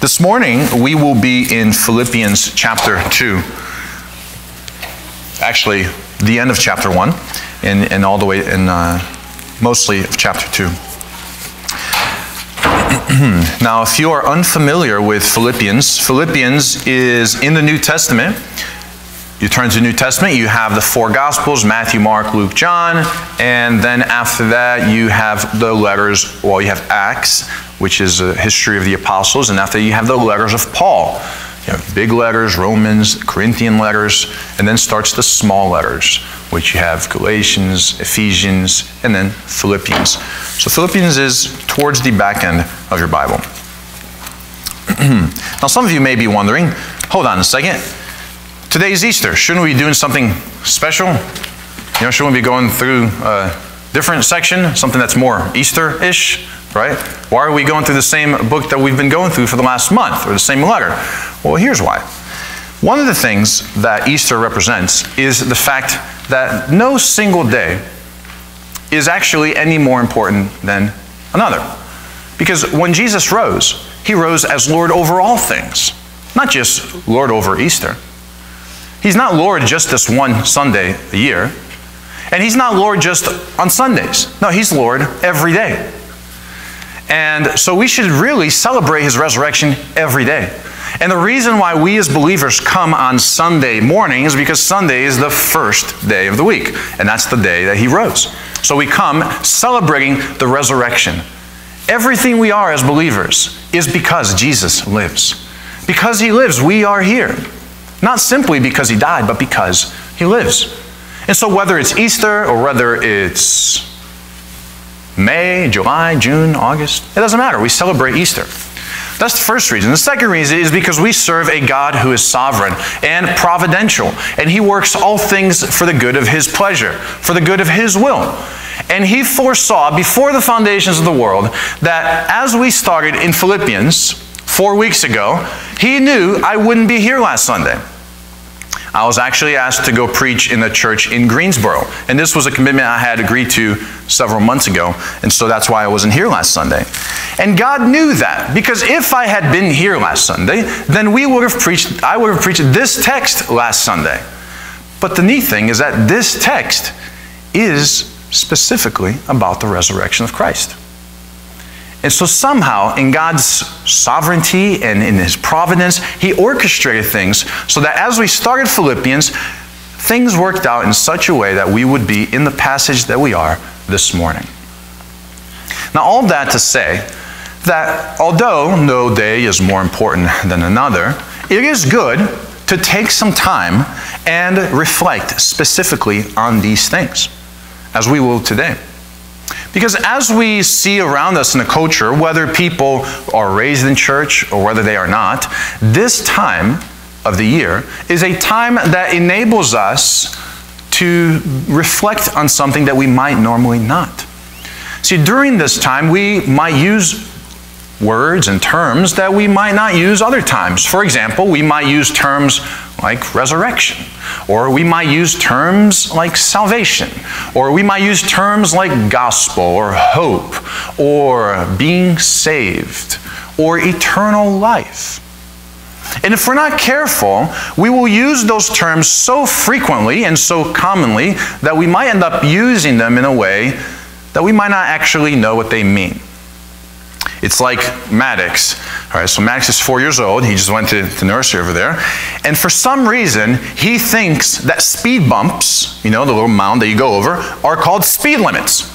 This morning, we will be in Philippians chapter 2. Actually, the end of chapter 1 and, and all the way in uh, mostly of chapter 2. now, if you are unfamiliar with Philippians, Philippians is in the New Testament. You turn to the New Testament, you have the four Gospels Matthew, Mark, Luke, John, and then after that, you have the letters, well, you have Acts, which is a history of the apostles, and after you have the letters of Paul. You have big letters, Romans, Corinthian letters, and then starts the small letters, which you have Galatians, Ephesians, and then Philippians. So Philippians is towards the back end of your Bible. now, some of you may be wondering, hold on a second. Today's Easter. Shouldn't we be doing something special? You know, shouldn't we be going through a different section, something that's more Easter-ish, right? Why are we going through the same book that we've been going through for the last month, or the same letter? Well, here's why. One of the things that Easter represents is the fact that no single day is actually any more important than another. Because when Jesus rose, he rose as Lord over all things, not just Lord over Easter. He's not Lord just this one Sunday a year. And he's not Lord just on Sundays. No, he's Lord every day. And so we should really celebrate his resurrection every day. And the reason why we as believers come on Sunday morning is because Sunday is the first day of the week. And that's the day that he rose. So we come celebrating the resurrection. Everything we are as believers is because Jesus lives. Because he lives, we are here. Not simply because he died, but because he lives. And so, whether it's Easter or whether it's May, July, June, August, it doesn't matter. We celebrate Easter. That's the first reason. The second reason is because we serve a God who is sovereign and providential, and He works all things for the good of His pleasure, for the good of His will. And He foresaw before the foundations of the world that as we started in Philippians four weeks ago, He knew I wouldn't be here last Sunday. I was actually asked to go preach in a church in Greensboro. And this was a commitment I had agreed to several months ago. And so that's why I wasn't here last Sunday. And God knew that because if I had been here last Sunday, then we would have preached, I would have preached this text last Sunday. But the neat thing is that this text is specifically about the resurrection of Christ. And so somehow, in God's sovereignty and in His providence, He orchestrated things so that as we started Philippians, things worked out in such a way that we would be in the passage that we are this morning. Now, all that to say that although no day is more important than another, it is good to take some time and reflect specifically on these things, as we will today. Because as we see around us in the culture, whether people are raised in church or whether they are not, this time of the year is a time that enables us to reflect on something that we might normally not. See, during this time, we might use words and terms that we might not use other times. For example, we might use terms like resurrection, or we might use terms like salvation, or we might use terms like gospel, or hope, or being saved, or eternal life. And if we're not careful, we will use those terms so frequently and so commonly that we might end up using them in a way that we might not actually know what they mean. It's like Maddox. All right, so Maddox is four years old. He just went to the nursery over there. And for some reason, he thinks that speed bumps, you know, the little mound that you go over, are called speed limits.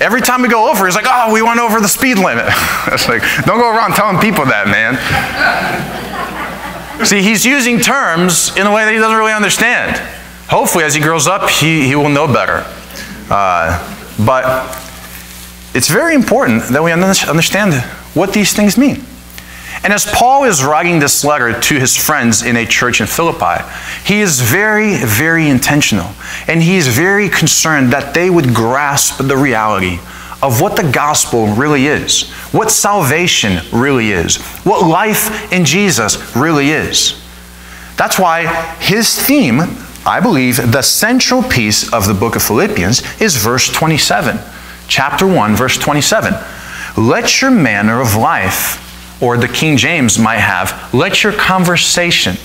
Every time we go over, he's like, oh, we went over the speed limit. it's like, don't go around telling people that, man. See, he's using terms in a way that he doesn't really understand. Hopefully, as he grows up, he, he will know better. Uh, but it's very important that we understand what these things mean. And as Paul is writing this letter to his friends in a church in Philippi, he is very, very intentional. And he is very concerned that they would grasp the reality of what the gospel really is, what salvation really is, what life in Jesus really is. That's why his theme, I believe, the central piece of the book of Philippians is verse 27 chapter 1, verse 27. Let your manner of life or the King James might have, let your conversation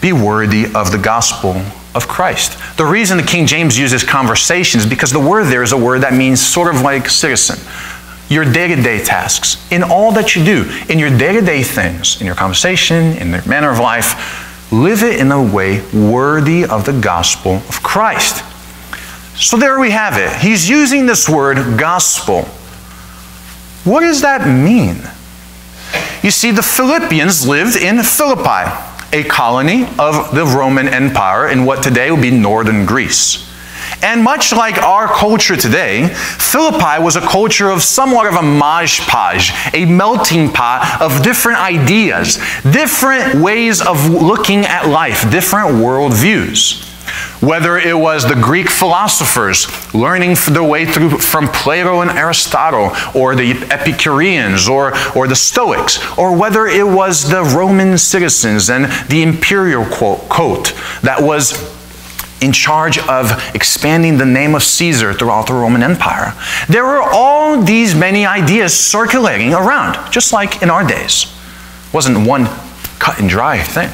be worthy of the gospel of Christ. The reason the King James uses conversation is because the word there is a word that means sort of like citizen. Your day to day tasks, in all that you do, in your day to day things, in your conversation, in your manner of life, live it in a way worthy of the gospel of Christ. So there we have it. He's using this word gospel. What does that mean? You see, the Philippians lived in Philippi, a colony of the Roman Empire in what today would be northern Greece. And much like our culture today, Philippi was a culture of somewhat of a podge, a melting pot of different ideas, different ways of looking at life, different worldviews. Whether it was the Greek philosophers learning their way through from Plato and Aristotle, or the Epicureans, or, or the Stoics, or whether it was the Roman citizens and the imperial court that was in charge of expanding the name of Caesar throughout the Roman Empire. There were all these many ideas circulating around, just like in our days. It wasn't one cut and dry thing.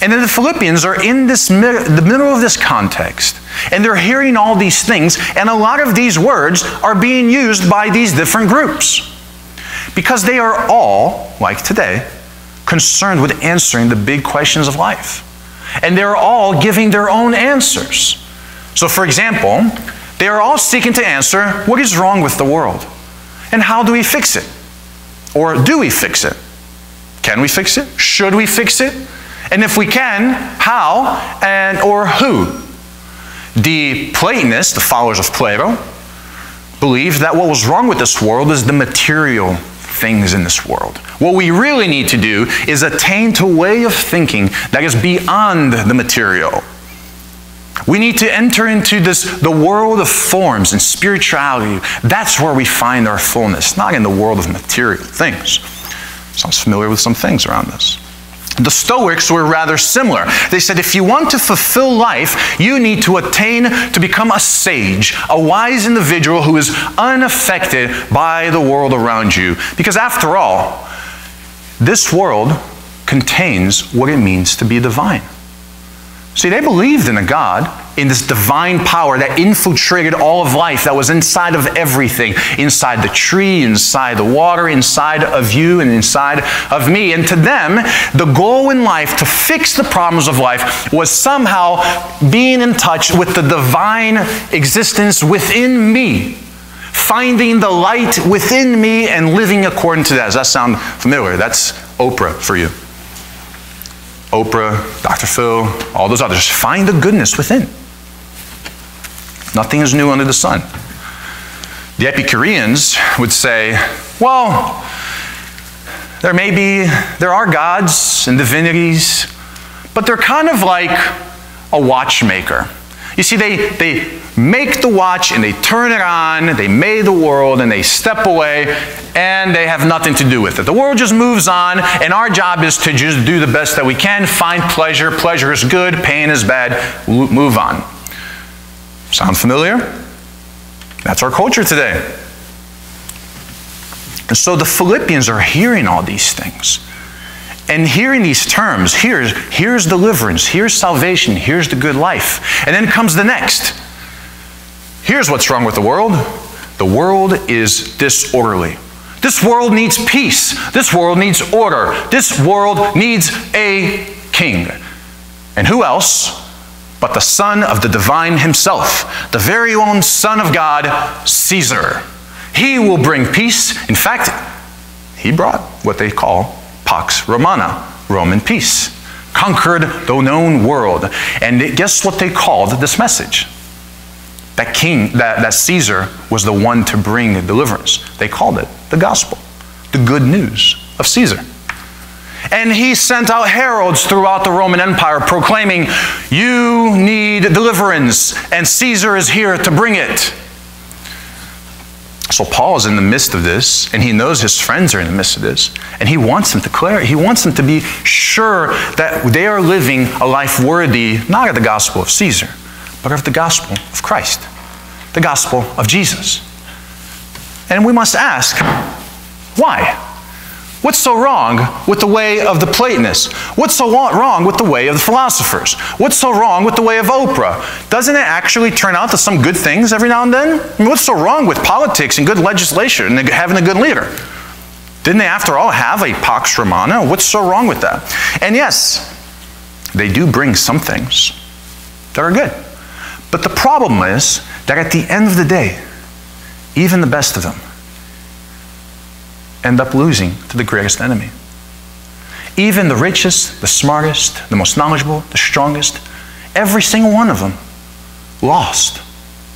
And then the Philippians are in this the middle of this context, and they're hearing all these things, and a lot of these words are being used by these different groups. Because they are all, like today, concerned with answering the big questions of life. And they're all giving their own answers. So, for example, they are all seeking to answer what is wrong with the world? And how do we fix it? Or do we fix it? Can we fix it? Should we fix it? And if we can, how and or who? The Platonists, the followers of Plato, believed that what was wrong with this world is the material things in this world. What we really need to do is attain to a way of thinking that is beyond the material. We need to enter into this the world of forms and spirituality. That's where we find our fullness, not in the world of material things. Sounds familiar with some things around us. The Stoics were rather similar. They said if you want to fulfill life, you need to attain to become a sage, a wise individual who is unaffected by the world around you. Because after all, this world contains what it means to be divine. See, they believed in a God, in this divine power that infiltrated all of life, that was inside of everything inside the tree, inside the water, inside of you, and inside of me. And to them, the goal in life to fix the problems of life was somehow being in touch with the divine existence within me. Finding the light within me and living according to that. Does that sound familiar? That's Oprah for you. Oprah, Dr. Phil, all those others. Find the goodness within. Nothing is new under the sun. The Epicureans would say, well, there may be, there are gods and divinities, but they're kind of like a watchmaker. You see, they, they make the watch and they turn it on, they made the world and they step away and they have nothing to do with it. The world just moves on and our job is to just do the best that we can, find pleasure. Pleasure is good, pain is bad, move on. Sound familiar? That's our culture today. And so the Philippians are hearing all these things. And hearing these terms, here's, here's deliverance, here's salvation, here's the good life. And then comes the next. Here's what's wrong with the world the world is disorderly. This world needs peace. This world needs order. This world needs a king. And who else but the Son of the divine himself, the very own Son of God, Caesar? He will bring peace. In fact, he brought what they call Pax Romana, Roman peace. Conquered the known world. And guess what they called this message? That king, that, that Caesar was the one to bring deliverance. They called it the gospel, the good news of Caesar. And he sent out heralds throughout the Roman Empire proclaiming, You need deliverance, and Caesar is here to bring it. So Paul is in the midst of this, and he knows his friends are in the midst of this, and he wants them to clear. He wants them to be sure that they are living a life worthy not of the gospel of Caesar, but of the gospel of Christ, the gospel of Jesus. And we must ask, why? What's so wrong with the way of the Platonists? What's so wrong with the way of the philosophers? What's so wrong with the way of Oprah? Doesn't it actually turn out to some good things every now and then? I mean, what's so wrong with politics and good legislation and having a good leader? Didn't they, after all, have a Pax Romana? What's so wrong with that? And yes, they do bring some things that are good. But the problem is that at the end of the day, even the best of them end up losing to the greatest enemy. Even the richest, the smartest, the most knowledgeable, the strongest, every single one of them lost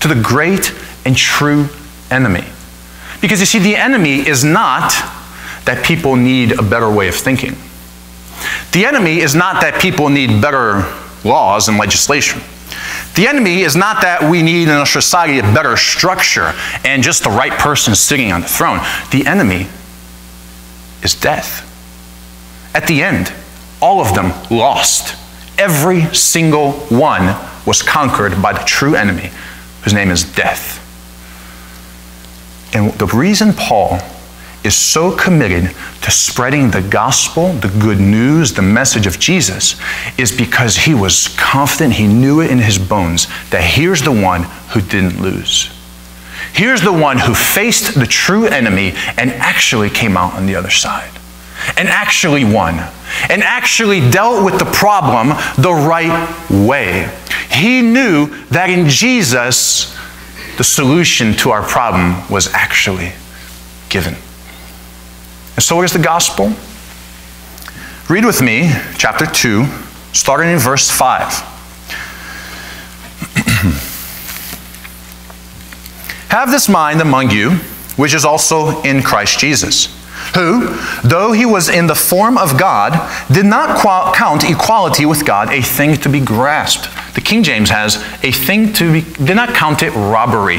to the great and true enemy. Because you see, the enemy is not that people need a better way of thinking. The enemy is not that people need better laws and legislation. The enemy is not that we need in our society a better structure and just the right person sitting on the throne. The enemy is death. At the end, all of them lost. Every single one was conquered by the true enemy, whose name is death. And the reason Paul is so committed to spreading the gospel, the good news, the message of Jesus, is because he was confident, he knew it in his bones, that here's the one who didn't lose. Here's the one who faced the true enemy and actually came out on the other side, and actually won, and actually dealt with the problem the right way. He knew that in Jesus, the solution to our problem was actually given. And so, where's the gospel? Read with me, chapter 2, starting in verse 5. Have this mind among you, which is also in Christ Jesus, who, though he was in the form of God, did not count equality with God a thing to be grasped. The King James has a thing to be, did not count it robbery.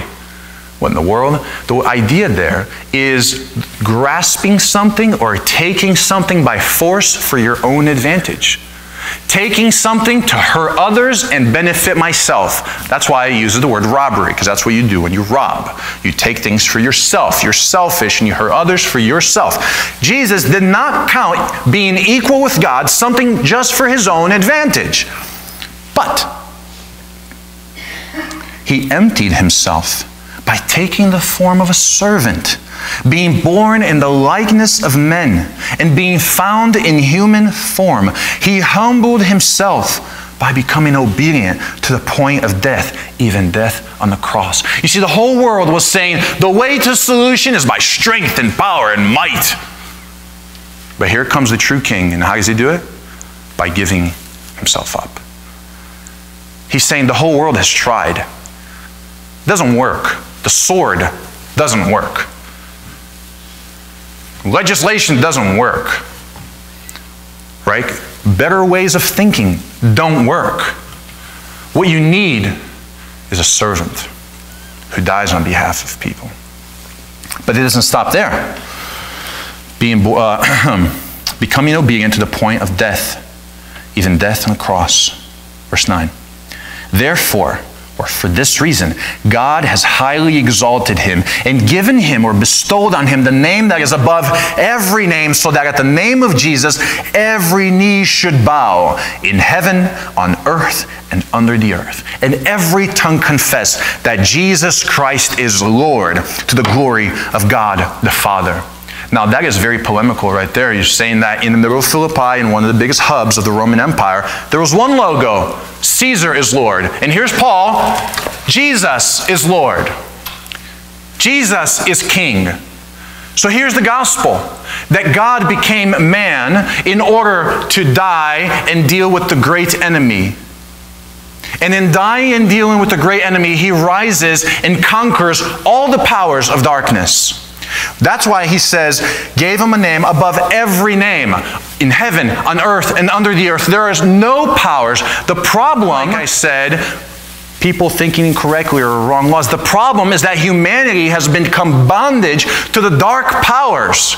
What in the world? The idea there is grasping something or taking something by force for your own advantage taking something to hurt others and benefit myself. That's why I use the word robbery, because that's what you do when you rob. You take things for yourself. You're selfish and you hurt others for yourself. Jesus did not count being equal with God something just for his own advantage. But he emptied himself by taking the form of a servant being born in the likeness of men, and being found in human form, he humbled himself by becoming obedient to the point of death, even death on the cross. You see, the whole world was saying the way to solution is by strength and power and might. But here comes the true king, and how does he do it? By giving himself up. He's saying the whole world has tried. It doesn't work. The sword doesn't work. Legislation doesn't work. Right? Better ways of thinking don't work. What you need is a servant who dies on behalf of people. But it doesn't stop there. Being, uh, becoming obedient to the point of death, even death on the cross. Verse 9. Therefore, or for this reason, God has highly exalted him and given him or bestowed on him the name that is above every name, so that at the name of Jesus every knee should bow in heaven, on earth, and under the earth, and every tongue confess that Jesus Christ is Lord to the glory of God the Father. Now, that is very polemical right there. You're saying that in the middle of Philippi, in one of the biggest hubs of the Roman Empire, there was one logo Caesar is Lord. And here's Paul Jesus is Lord. Jesus is King. So here's the gospel that God became man in order to die and deal with the great enemy. And in dying and dealing with the great enemy, he rises and conquers all the powers of darkness. That's why he says, gave him a name above every name in heaven, on earth, and under the earth. There is no powers. The problem, like I said, people thinking incorrectly or wrong laws, the problem is that humanity has become bondage to the dark powers.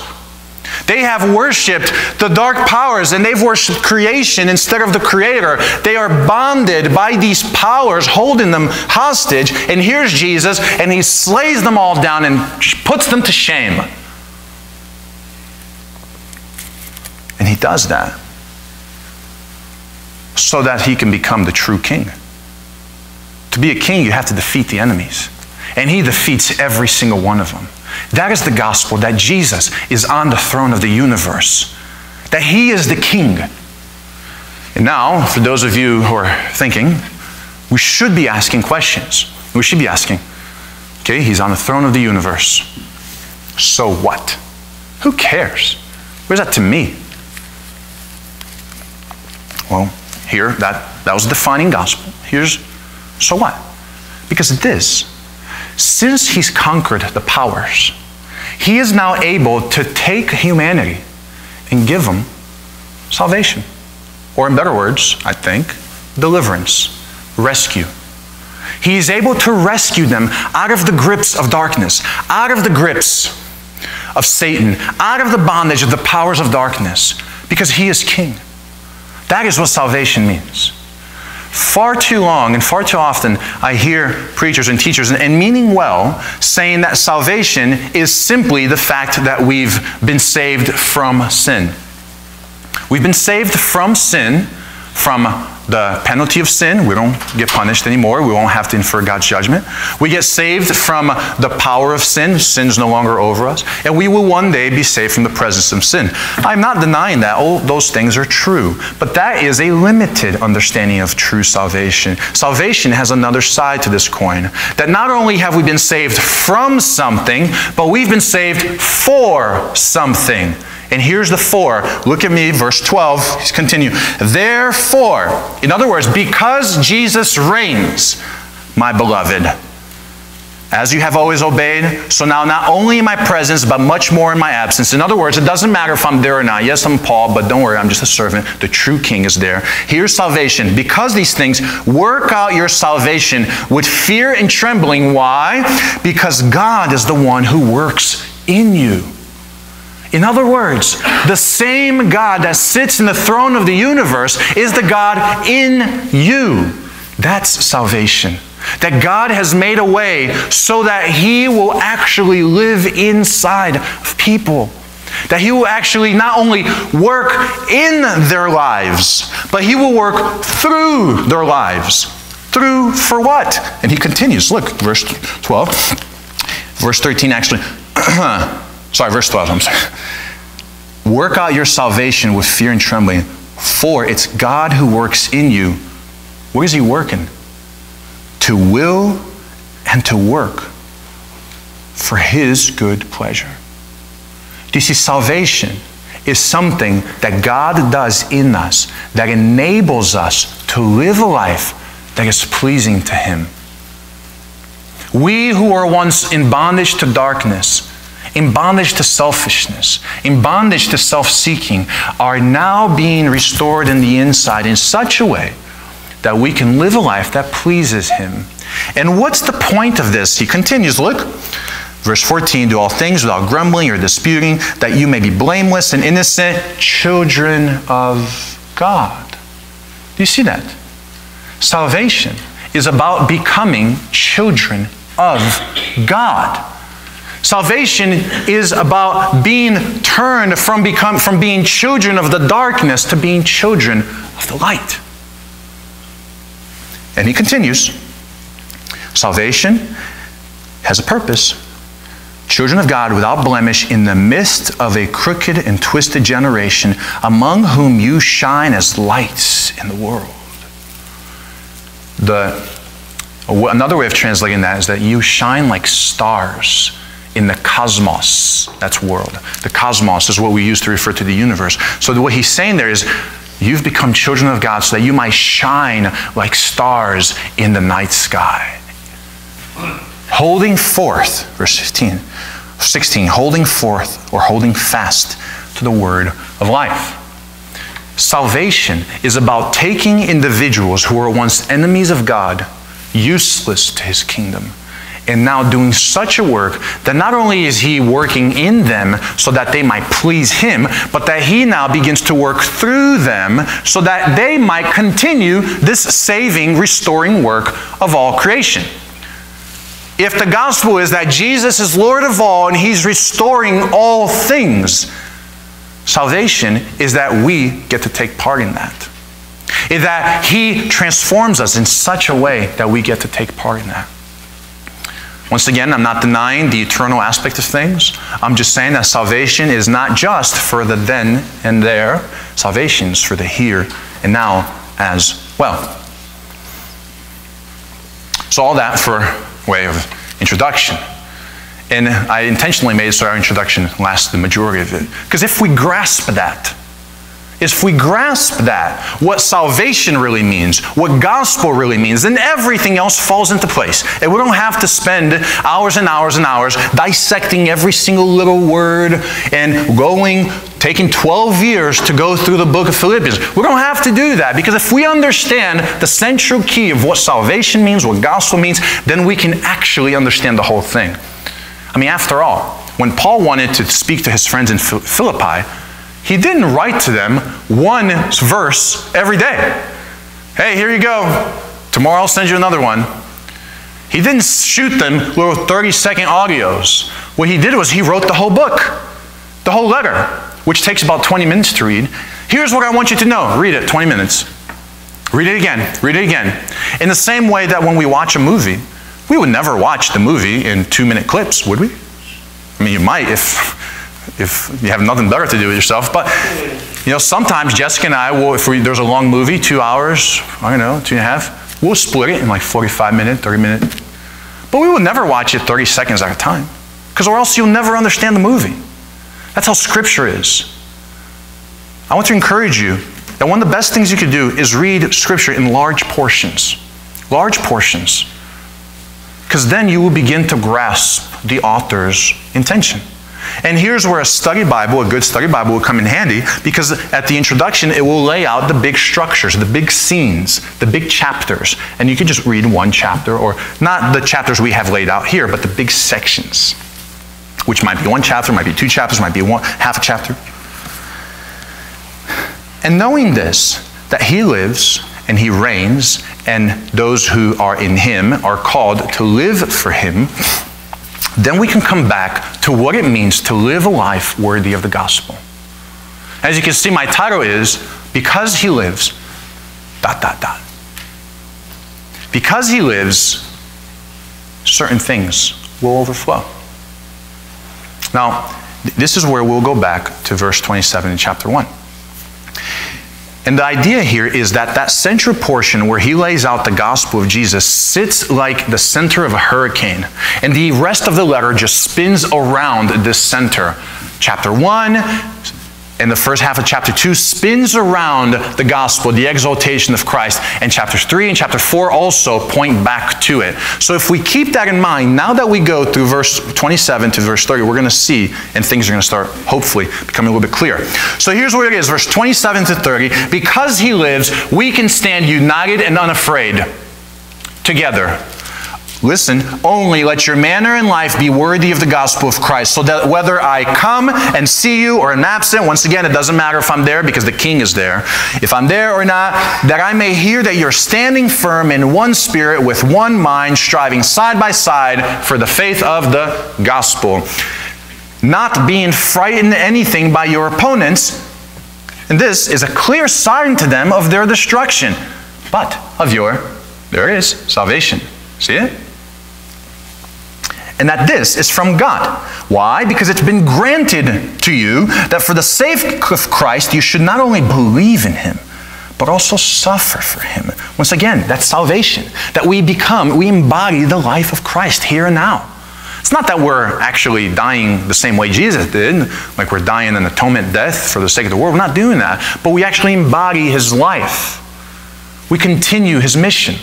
They have worshiped the dark powers and they've worshiped creation instead of the Creator. They are bonded by these powers, holding them hostage. And here's Jesus, and he slays them all down and puts them to shame. And he does that so that he can become the true king. To be a king, you have to defeat the enemies. And he defeats every single one of them. That is the gospel that Jesus is on the throne of the universe, that he is the king. And now, for those of you who are thinking, we should be asking questions. We should be asking, okay, he's on the throne of the universe. So what? Who cares? Where's that to me? Well, here, that, that was the defining gospel. Here's so what? Because this, since he's conquered the powers, he is now able to take humanity and give them salvation. Or, in better words, I think, deliverance, rescue. He is able to rescue them out of the grips of darkness, out of the grips of Satan, out of the bondage of the powers of darkness, because he is king. That is what salvation means. Far too long and far too often, I hear preachers and teachers, and meaning well, saying that salvation is simply the fact that we've been saved from sin. We've been saved from sin, from the penalty of sin. We don't get punished anymore. We won't have to infer God's judgment. We get saved from the power of sin. Sin's no longer over us. And we will one day be saved from the presence of sin. I'm not denying that. All those things are true. But that is a limited understanding of true salvation. Salvation has another side to this coin. That not only have we been saved from something, but we've been saved for something. And here's the four. Look at me, verse 12. Continue. Therefore, in other words, because Jesus reigns, my beloved, as you have always obeyed, so now not only in my presence, but much more in my absence. In other words, it doesn't matter if I'm there or not. Yes, I'm Paul, but don't worry, I'm just a servant. The true king is there. Here's salvation. Because these things, work out your salvation with fear and trembling. Why? Because God is the one who works in you. In other words, the same God that sits in the throne of the universe is the God in you. That's salvation. That God has made a way so that He will actually live inside of people. That He will actually not only work in their lives, but He will work through their lives. Through for what? And He continues. Look, verse 12. Verse 13 actually. Sorry, verse 12, I'm sorry. Work out your salvation with fear and trembling, for it's God who works in you. Where's He working? To will and to work for His good pleasure. Do you see, salvation is something that God does in us that enables us to live a life that is pleasing to Him. We who were once in bondage to darkness, in bondage to selfishness, in bondage to self seeking, are now being restored in the inside in such a way that we can live a life that pleases Him. And what's the point of this? He continues, look. Verse 14, do all things without grumbling or disputing, that you may be blameless and innocent, children of God. Do you see that? Salvation is about becoming children of God. Salvation is about being turned from, become, from being children of the darkness to being children of the light. And he continues Salvation has a purpose. Children of God without blemish in the midst of a crooked and twisted generation, among whom you shine as lights in the world. The, another way of translating that is that you shine like stars in the cosmos. That's world. The cosmos is what we use to refer to the universe. So what he's saying there is, you've become children of God so that you might shine like stars in the night sky. Holding forth, verse 15, 16, holding forth or holding fast to the word of life. Salvation is about taking individuals who were once enemies of God, useless to his kingdom, and now doing such a work that not only is he working in them so that they might please him, but that he now begins to work through them so that they might continue this saving, restoring work of all creation. If the gospel is that Jesus is Lord of all and he's restoring all things, salvation is that we get to take part in that. Is that He transforms us in such a way that we get to take part in that. Once again, I'm not denying the eternal aspect of things. I'm just saying that salvation is not just for the then and there, salvation is for the here and now as well. So, all that for way of introduction. And I intentionally made so our introduction last the majority of it. Because if we grasp that, if we grasp that, what salvation really means, what gospel really means, then everything else falls into place. And we don't have to spend hours and hours and hours dissecting every single little word and going, taking 12 years to go through the book of Philippians. We don't have to do that because if we understand the central key of what salvation means, what gospel means, then we can actually understand the whole thing. I mean, after all, when Paul wanted to speak to his friends in Philippi, he didn't write to them one verse every day. Hey, here you go. Tomorrow I'll send you another one. He didn't shoot them little 30 second audios. What he did was he wrote the whole book, the whole letter, which takes about 20 minutes to read. Here's what I want you to know read it, 20 minutes. Read it again, read it again. In the same way that when we watch a movie, we would never watch the movie in two minute clips, would we? I mean, you might if if you have nothing better to do with yourself. But you know, sometimes Jessica and I will, if we, there's a long movie, two hours, I don't know, two and a half, we'll split it in like 45 minute, 30 minute. But we will never watch it 30 seconds at a time, because or else you'll never understand the movie. That's how Scripture is. I want to encourage you that one of the best things you can do is read Scripture in large portions. Large portions. Because then you will begin to grasp the author's intention. And here's where a study Bible, a good study Bible, will come in handy because at the introduction, it will lay out the big structures, the big scenes, the big chapters. And you can just read one chapter, or not the chapters we have laid out here, but the big sections, which might be one chapter, might be two chapters, might be one, half a chapter. And knowing this, that He lives and He reigns, and those who are in Him are called to live for Him then we can come back to what it means to live a life worthy of the gospel. As you can see, my title is Because He Lives, dot, dot, dot. Because He lives, certain things will overflow. Now, this is where we'll go back to verse 27 in chapter 1. And the idea here is that that central portion where he lays out the gospel of Jesus sits like the center of a hurricane. And the rest of the letter just spins around this center. Chapter 1, in the first half of chapter 2 spins around the gospel, the exaltation of Christ. And chapter 3 and chapter 4 also point back to it. So if we keep that in mind, now that we go through verse 27 to verse 30, we're going to see, and things are going to start, hopefully, becoming a little bit clearer. So here's what it is verse 27 to 30. Because he lives, we can stand united and unafraid together Listen, only let your manner in life be worthy of the gospel of Christ, so that whether I come and see you or am absent, once again, it doesn't matter if I'm there because the king is there. If I'm there or not, that I may hear that you're standing firm in one spirit with one mind, striving side by side for the faith of the gospel, not being frightened anything by your opponents. And this is a clear sign to them of their destruction, but of your, there it is, salvation. See it? And that this is from God. Why? Because it's been granted to you that for the sake of Christ, you should not only believe in him, but also suffer for him. Once again, that's salvation. That we become, we embody the life of Christ here and now. It's not that we're actually dying the same way Jesus did, like we're dying an atonement death for the sake of the world. We're not doing that. But we actually embody his life. We continue his mission.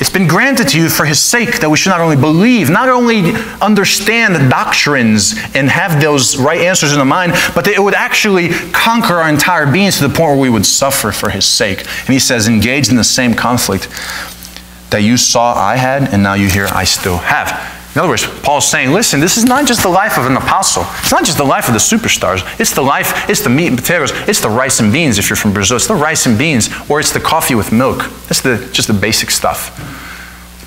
It's been granted to you for his sake that we should not only believe, not only understand the doctrines and have those right answers in the mind, but that it would actually conquer our entire beings to the point where we would suffer for his sake. And he says, engaged in the same conflict that you saw I had, and now you hear I still have. In other words, Paul's saying, listen, this is not just the life of an apostle. It's not just the life of the superstars. It's the life, it's the meat and potatoes. It's the rice and beans if you're from Brazil. It's the rice and beans, or it's the coffee with milk. That's the, just the basic stuff.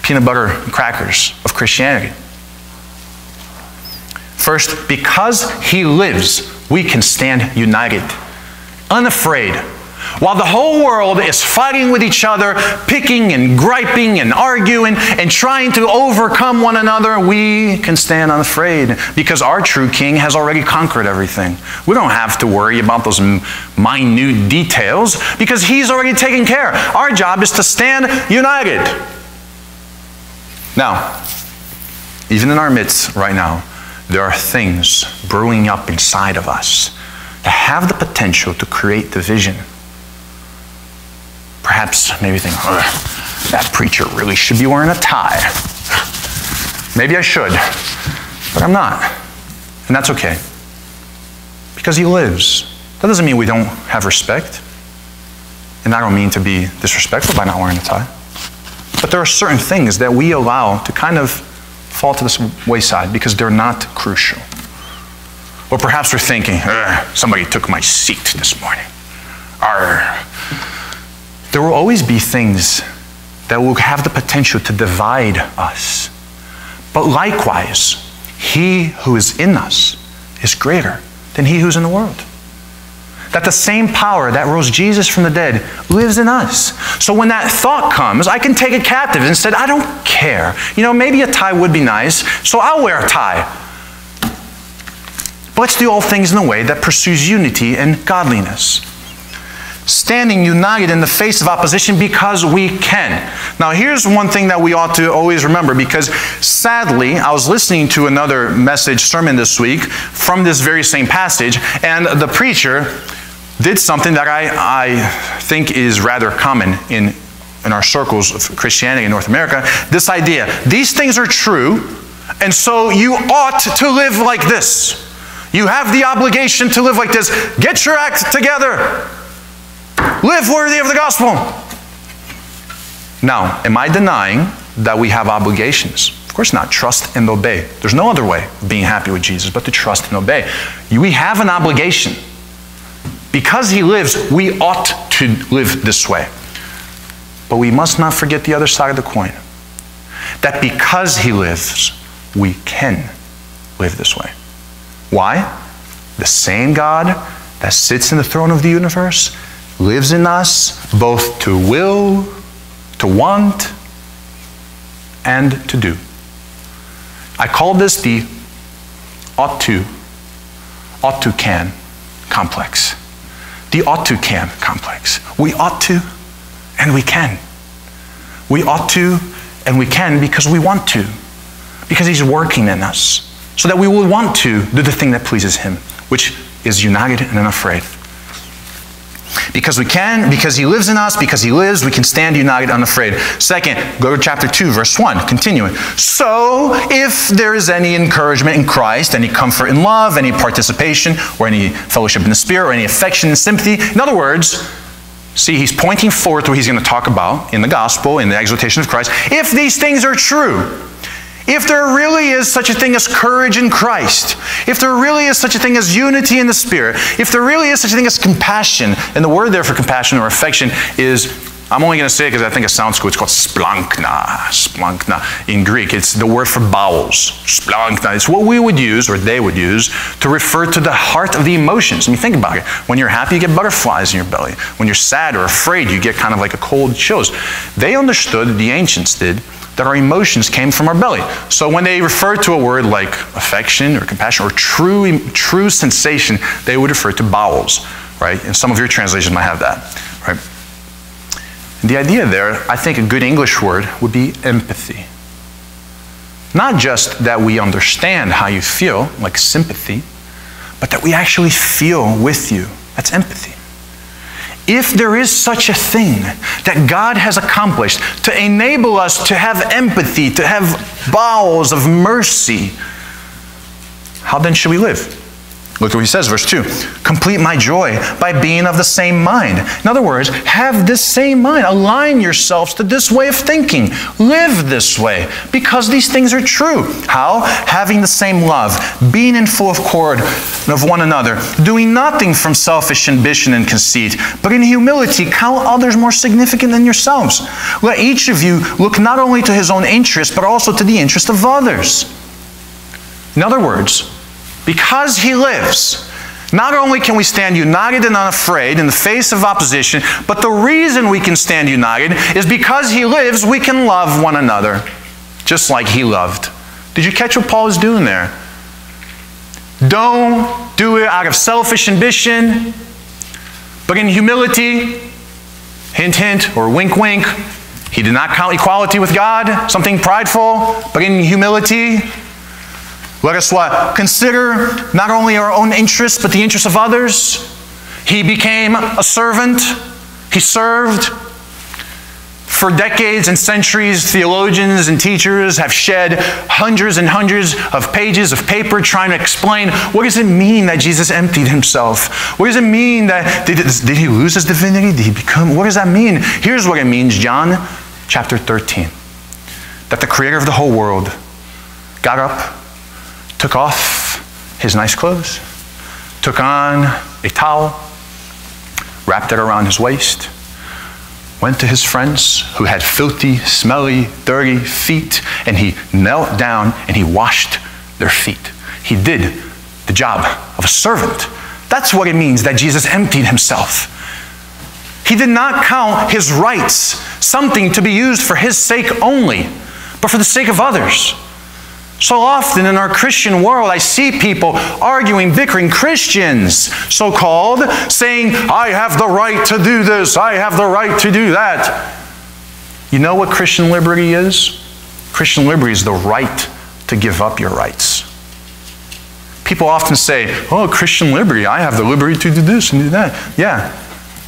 Peanut butter and crackers of Christianity. First, because he lives, we can stand united, unafraid. While the whole world is fighting with each other, picking and griping and arguing and trying to overcome one another, we can stand unafraid because our true king has already conquered everything. We don't have to worry about those minute details because he's already taken care. Our job is to stand united. Now, even in our midst right now, there are things brewing up inside of us that have the potential to create division. Perhaps maybe think, that preacher really should be wearing a tie. Maybe I should, but I'm not. And that's okay. Because he lives. That doesn't mean we don't have respect. And I don't mean to be disrespectful by not wearing a tie. But there are certain things that we allow to kind of fall to the wayside because they're not crucial. Or perhaps we're thinking, somebody took my seat this morning. Arr. There will always be things that will have the potential to divide us. But likewise, he who is in us is greater than he who's in the world. That the same power that rose Jesus from the dead lives in us. So when that thought comes, I can take it captive and said, I don't care. You know, maybe a tie would be nice, so I'll wear a tie. But let's do all things in a way that pursues unity and godliness standing united in the face of opposition because we can. Now, here's one thing that we ought to always remember because sadly, I was listening to another message sermon this week from this very same passage, and the preacher did something that I, I think is rather common in, in our circles of Christianity in North America. This idea these things are true, and so you ought to live like this. You have the obligation to live like this. Get your act together. Live worthy of the gospel. Now, am I denying that we have obligations? Of course not. Trust and obey. There's no other way of being happy with Jesus but to trust and obey. We have an obligation. Because he lives, we ought to live this way. But we must not forget the other side of the coin. That because he lives, we can live this way. Why? The same God that sits in the throne of the universe lives in us both to will, to want, and to do. I call this the ought to, ought to can complex. The ought to can complex. We ought to and we can. We ought to and we can because we want to, because He's working in us, so that we will want to do the thing that pleases Him, which is united and unafraid. Because we can, because he lives in us, because he lives, we can stand united, unafraid. Second, go to chapter 2, verse 1, continuing. So, if there is any encouragement in Christ, any comfort in love, any participation, or any fellowship in the Spirit, or any affection and sympathy, in other words, see, he's pointing forward to what he's going to talk about in the gospel, in the exhortation of Christ. If these things are true, if there really is such a thing as courage in Christ, if there really is such a thing as unity in the Spirit, if there really is such a thing as compassion, and the word there for compassion or affection is, I'm only going to say it because I think it sounds cool, it's called splanchna. Splanchna in Greek. It's the word for bowels. Splanchna. It's what we would use, or they would use, to refer to the heart of the emotions. I mean, think about it. When you're happy, you get butterflies in your belly. When you're sad or afraid, you get kind of like a cold chills. They understood, the ancients did, that our emotions came from our belly. So when they refer to a word like affection or compassion or true, true sensation, they would refer to bowels, right? And some of your translations might have that, right? And the idea there, I think a good English word would be empathy. Not just that we understand how you feel, like sympathy, but that we actually feel with you. That's empathy if there is such a thing that God has accomplished to enable us to have empathy, to have bowels of mercy, how then should we live? Look at what he says, verse 2. Complete my joy by being of the same mind. In other words, have this same mind. Align yourselves to this way of thinking. Live this way because these things are true. How? Having the same love, being in full accord of one another, doing nothing from selfish ambition and conceit, but in humility count others more significant than yourselves. Let each of you look not only to his own interest, but also to the interest of others. In other words, because he lives, Not only can we stand united and unafraid in the face of opposition, but the reason we can stand united is because He lives, we can love one another just like He loved. Did you catch what Paul is doing there? Don't do it out of selfish ambition, but in humility, hint, hint, or wink, wink. He did not count equality with God, something prideful, but in humility, let us what? Consider not only our own interests, but the interests of others. He became a servant. He served. For decades and centuries, theologians and teachers have shed hundreds and hundreds of pages of paper trying to explain what does it mean that Jesus emptied himself? What does it mean that did, did he lose his divinity? Did he become? What does that mean? Here's what it means, John chapter 13. That the creator of the whole world got up, took off his nice clothes, took on a towel, wrapped it around his waist, went to his friends who had filthy, smelly, dirty feet, and he knelt down and he washed their feet. He did the job of a servant. That's what it means that Jesus emptied himself. He did not count his rights something to be used for his sake only, but for the sake of others. So often in our Christian world, I see people arguing, bickering, Christians, so called, saying, I have the right to do this, I have the right to do that. You know what Christian liberty is? Christian liberty is the right to give up your rights. People often say, Oh, Christian liberty, I have the liberty to do this and do that. Yeah,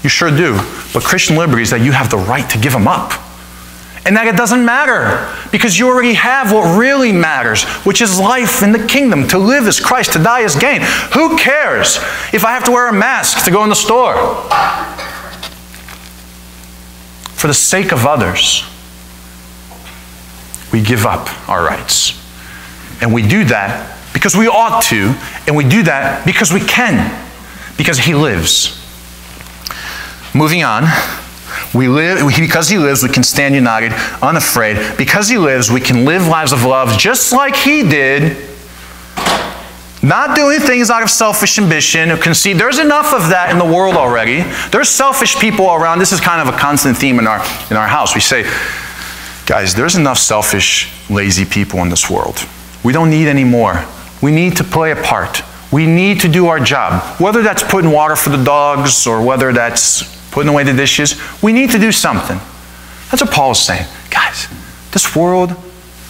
you sure do. But Christian liberty is that you have the right to give them up and that it doesn't matter because you already have what really matters, which is life in the kingdom. To live is Christ, to die is gain. Who cares if I have to wear a mask to go in the store? For the sake of others, we give up our rights. And we do that because we ought to, and we do that because we can, because He lives. Moving on. We live, because He lives, we can stand united, unafraid. Because He lives, we can live lives of love just like He did. Not doing things out of selfish ambition or conceit. There's enough of that in the world already. There's selfish people around. This is kind of a constant theme in our, in our house. We say, guys, there's enough selfish, lazy people in this world. We don't need any more. We need to play a part. We need to do our job. Whether that's putting water for the dogs or whether that's putting away the dishes. We need to do something. That's what Paul is saying. Guys, this world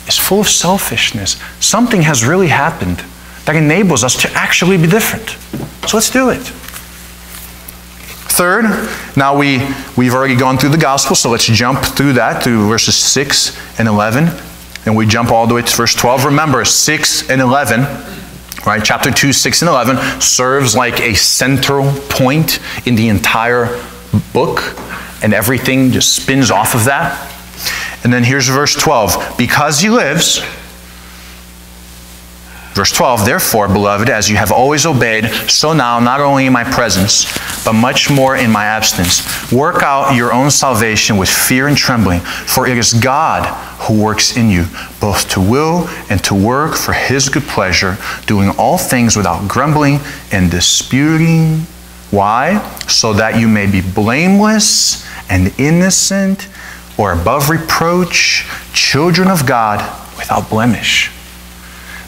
is full of selfishness. Something has really happened that enables us to actually be different. So let's do it. Third, now we, we've already gone through the gospel, so let's jump through that through verses 6 and 11. And we jump all the way to verse 12. Remember, 6 and 11 right chapter 2 6 and 11 serves like a central point in the entire book, and everything just spins off of that. And then here's verse 12 because he lives, Verse 12, therefore, beloved, as you have always obeyed, so now, not only in my presence, but much more in my absence, work out your own salvation with fear and trembling, for it is God who works in you, both to will and to work for his good pleasure, doing all things without grumbling and disputing why? So that you may be blameless and innocent or above reproach, children of God without blemish.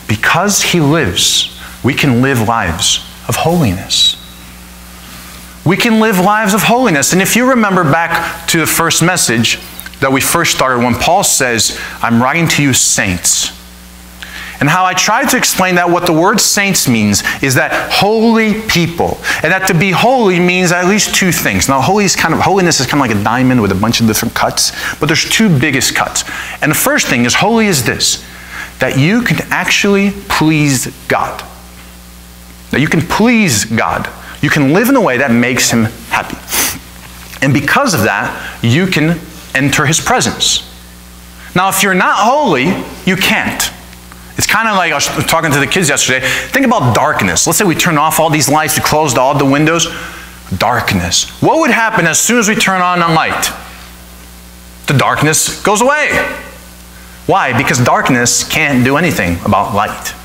Because He lives, we can live lives of holiness. We can live lives of holiness. And if you remember back to the first message that we first started, when Paul says, I'm writing to you, saints. And how I tried to explain that what the word saints means is that holy people. And that to be holy means at least two things. Now, holy is kind of, holiness is kind of like a diamond with a bunch of different cuts, but there's two biggest cuts. And the first thing is holy is this that you can actually please God. That you can please God. You can live in a way that makes Him happy. And because of that, you can enter His presence. Now, if you're not holy, you can't. It's kind of like I was talking to the kids yesterday. Think about darkness. Let's say we turn off all these lights, we closed all the windows. Darkness. What would happen as soon as we turn on a light? The darkness goes away. Why? Because darkness can't do anything about light.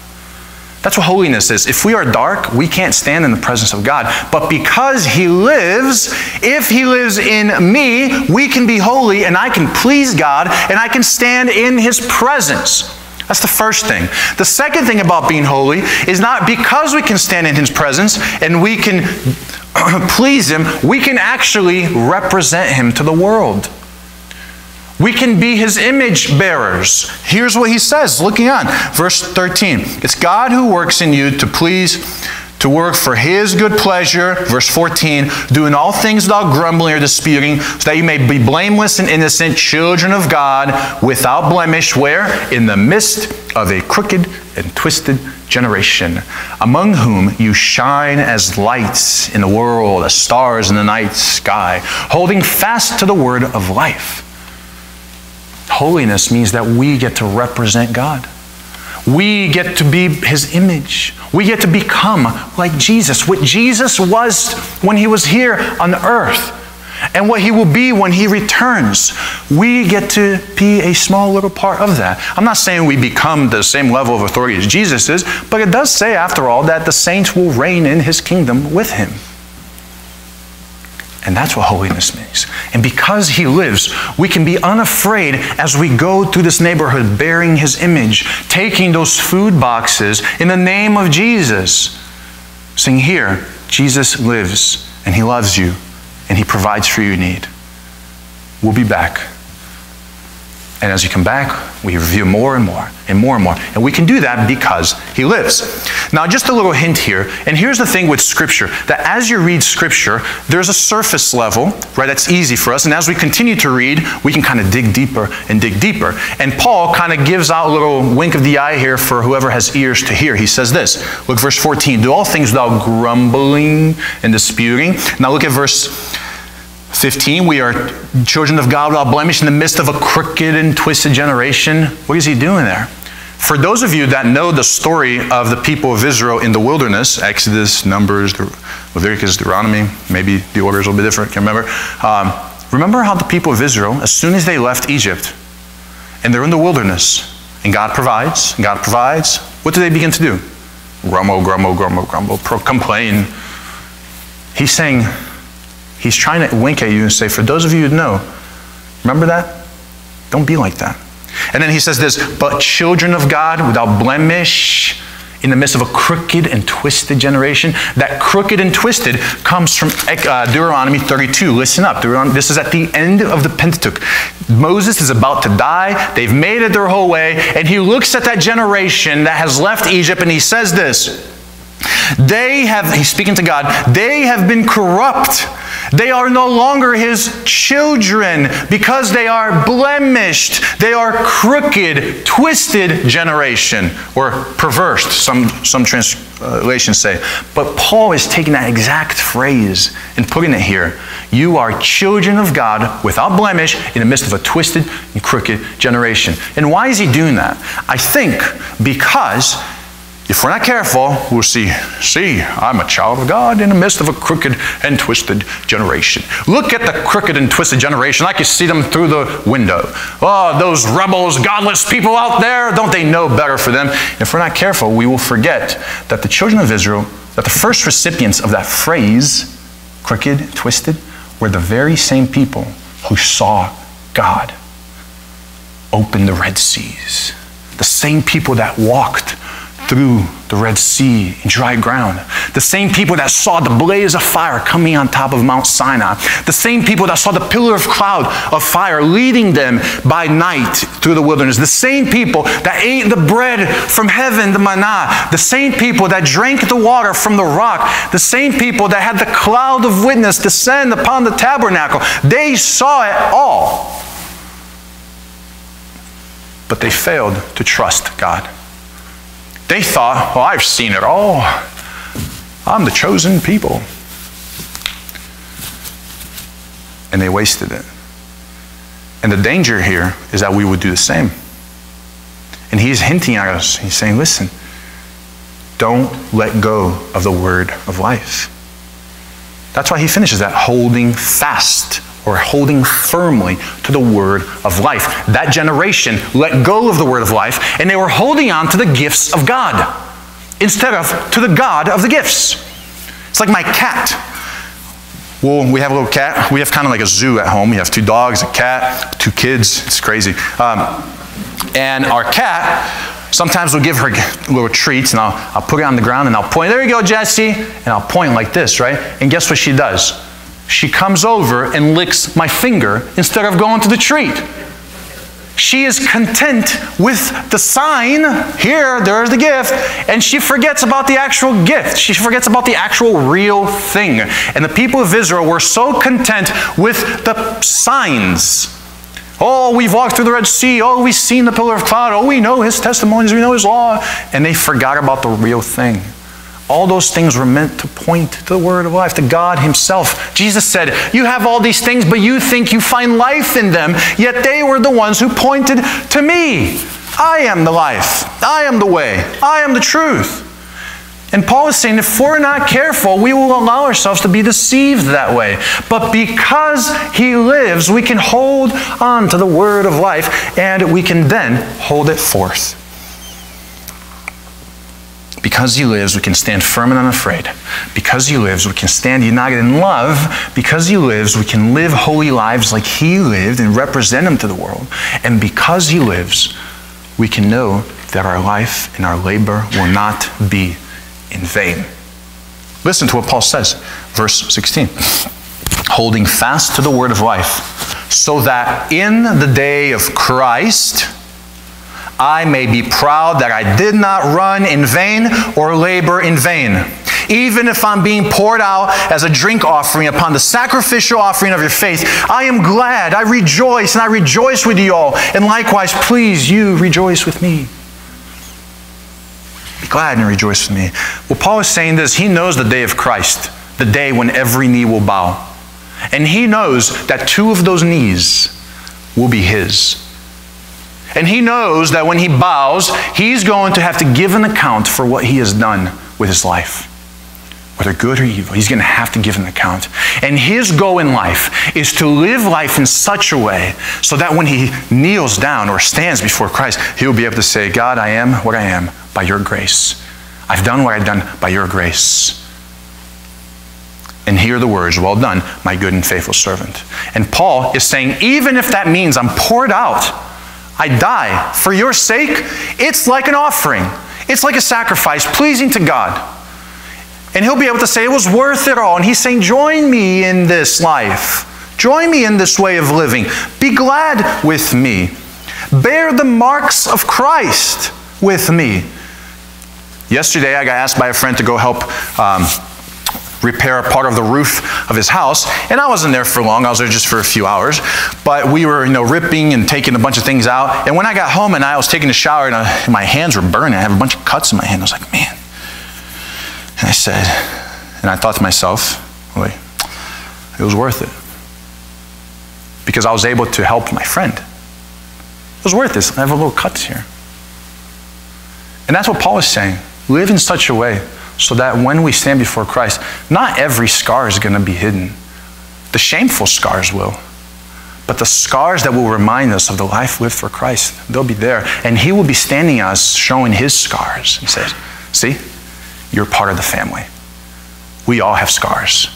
That's what holiness is. If we are dark, we can't stand in the presence of God. But because He lives, if He lives in me, we can be holy and I can please God and I can stand in His presence. That's the first thing. The second thing about being holy is not because we can stand in His presence and we can please Him, we can actually represent Him to the world. We can be his image bearers. Here's what he says, looking on, verse 13. It's God who works in you to please, to work for his good pleasure. Verse 14, doing all things without grumbling or disputing, so that you may be blameless and innocent, children of God, without blemish, where? In the midst of a crooked and twisted generation, among whom you shine as lights in the world, as stars in the night sky, holding fast to the word of life. Holiness means that we get to represent God. We get to be his image. We get to become like Jesus, what Jesus was when he was here on earth, and what he will be when he returns. We get to be a small little part of that. I'm not saying we become the same level of authority as Jesus is, but it does say, after all, that the saints will reign in his kingdom with him. And that's what holiness means. And because He lives, we can be unafraid as we go through this neighborhood bearing His image, taking those food boxes in the name of Jesus, saying, Here, Jesus lives and He loves you and He provides for your need. We'll be back. And as you come back, we review more and more and more and more. And we can do that because he lives. Now, just a little hint here. And here's the thing with Scripture that as you read Scripture, there's a surface level, right? That's easy for us. And as we continue to read, we can kind of dig deeper and dig deeper. And Paul kind of gives out a little wink of the eye here for whoever has ears to hear. He says this Look, verse 14 Do all things without grumbling and disputing. Now, look at verse 15, we are children of God without blemish in the midst of a crooked and twisted generation. What is he doing there? For those of you that know the story of the people of Israel in the wilderness, Exodus, Numbers, Leviticus, Deuteronomy, maybe the orders will be different, can't remember. Um, remember how the people of Israel, as soon as they left Egypt, and they're in the wilderness, and God provides, and God provides, what do they begin to do? Grumble, grumble, grumble, grumble, complain. He's saying, He's trying to wink at you and say, for those of you who know, remember that? Don't be like that. And then he says this, but children of God without blemish in the midst of a crooked and twisted generation. That crooked and twisted comes from uh, Deuteronomy 32. Listen up. This is at the end of the Pentateuch. Moses is about to die. They've made it their whole way. And he looks at that generation that has left Egypt and he says this. They have, he's speaking to God, they have been corrupt. They are no longer his children because they are blemished. They are crooked, twisted generation, or perverse, some, some translations say. But Paul is taking that exact phrase and putting it here. You are children of God without blemish in the midst of a twisted and crooked generation. And why is he doing that? I think because if we're not careful, we'll see, see, I'm a child of God in the midst of a crooked and twisted generation. Look at the crooked and twisted generation. I can see them through the window. Oh, those rebels, godless people out there, don't they know better for them? If we're not careful, we will forget that the children of Israel, that the first recipients of that phrase, crooked, twisted, were the very same people who saw God open the Red Seas. The same people that walked through the Red Sea and dry ground. The same people that saw the blaze of fire coming on top of Mount Sinai. The same people that saw the pillar of cloud of fire leading them by night through the wilderness. The same people that ate the bread from heaven, the manna. The same people that drank the water from the rock. The same people that had the cloud of witness descend upon the tabernacle. They saw it all. But they failed to trust God. They thought, well, I've seen it all. I'm the chosen people. And they wasted it. And the danger here is that we would do the same. And he's hinting at us. He's saying, listen, don't let go of the word of life. That's why he finishes that holding fast or holding firmly to the word of life. That generation let go of the word of life and they were holding on to the gifts of God. instead of to the God of the gifts. It's like my cat. Well, we have a little cat. We have kind of like a zoo at home. We have two dogs, a cat, two kids. It's crazy. Um, and our cat, sometimes we'll give her little treats, and I'll, I'll put it on the ground and I'll point, there you go, Jesse. And I'll point like this, right? And guess what she does? She comes over and licks my finger instead of going to the treat. She is content with the sign. Here, there's the gift. And she forgets about the actual gift. She forgets about the actual real thing. And the people of Israel were so content with the signs. Oh, we've walked through the Red Sea. Oh, we've seen the pillar of cloud. Oh, we know his testimonies. We know his law. And they forgot about the real thing. All those things were meant to point to the word of life, to God Himself. Jesus said, You have all these things, but you think you find life in them, yet they were the ones who pointed to me. I am the life. I am the way. I am the truth. And Paul is saying if we're not careful, we will allow ourselves to be deceived that way. But because he lives, we can hold on to the word of life and we can then hold it forth. Because he lives, we can stand firm and unafraid. Because he lives, we can stand united in love. Because he lives, we can live holy lives like he lived and represent him to the world. And because he lives, we can know that our life and our labor will not be in vain. Listen to what Paul says, verse 16. Holding fast to the word of life, so that in the day of Christ, I may be proud that I did not run in vain or labor in vain. Even if I'm being poured out as a drink offering upon the sacrificial offering of your faith, I am glad, I rejoice, and I rejoice with you all. And likewise, please, you rejoice with me. Be glad and rejoice with me. Well, Paul is saying this. He knows the day of Christ, the day when every knee will bow. And he knows that two of those knees will be his. And he knows that when he bows, he's going to have to give an account for what he has done with his life. Whether good or evil, he's going to have to give an account. And his goal in life is to live life in such a way so that when he kneels down or stands before Christ, he'll be able to say, God, I am what I am by your grace. I've done what I've done by your grace. And hear the words, Well done, my good and faithful servant. And Paul is saying, even if that means I'm poured out, I die for your sake, it's like an offering. It's like a sacrifice pleasing to God. And he'll be able to say, It was worth it all. And he's saying, Join me in this life. Join me in this way of living. Be glad with me. Bear the marks of Christ with me. Yesterday, I got asked by a friend to go help um, repair a part of the roof of his house. And I wasn't there for long. I was there just for a few hours. But we were, you know, ripping and taking a bunch of things out. And when I got home and I was taking a shower and, I, my hands were burning, I have a bunch of cuts in my hand. I was like, man. And I said, and I thought to myself, it was worth it. Because I was able to help my friend. It was worth this. I have a little cuts here. And that's what Paul is saying. Live in such a way so that when we stand before Christ, not every scar is going to be hidden. The shameful scars will. But the scars that will remind us of the life lived for Christ, they'll be there. And He will be standing us, showing His scars. He says, See, you're part of the family. We all have scars.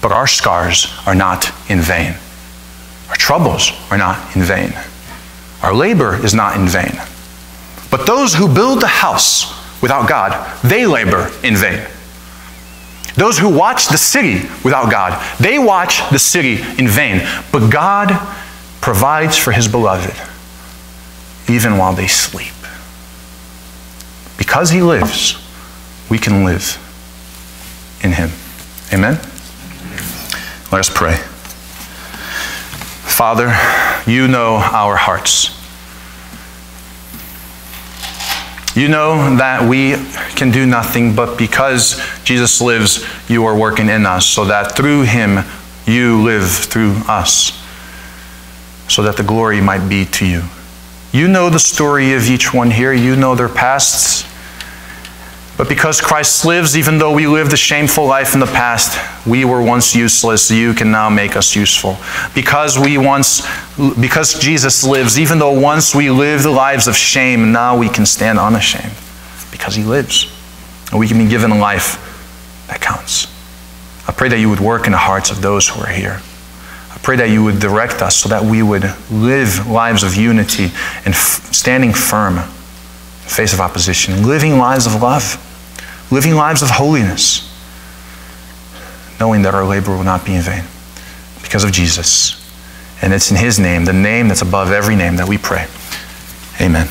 But our scars are not in vain. Our troubles are not in vain. Our labor is not in vain. But those who build the house without God, they labor in vain. Those who watch the city without God, they watch the city in vain. But God provides for his beloved even while they sleep. Because he lives, we can live in him. Amen? Let us pray. Father, you know our hearts. You know that we can do nothing, but because Jesus lives, you are working in us, so that through him you live through us, so that the glory might be to you. You know the story of each one here, you know their pasts. But because Christ lives, even though we lived a shameful life in the past, we were once useless. You can now make us useful. Because we once, because Jesus lives, even though once we lived the lives of shame, now we can stand unashamed because He lives. and we can be given a life that counts. I pray that you would work in the hearts of those who are here. I pray that you would direct us so that we would live lives of unity and standing firm in face of opposition, living lives of love, living lives of holiness, knowing that our labor will not be in vain because of Jesus. And it's in His name, the name that's above every name, that we pray. Amen.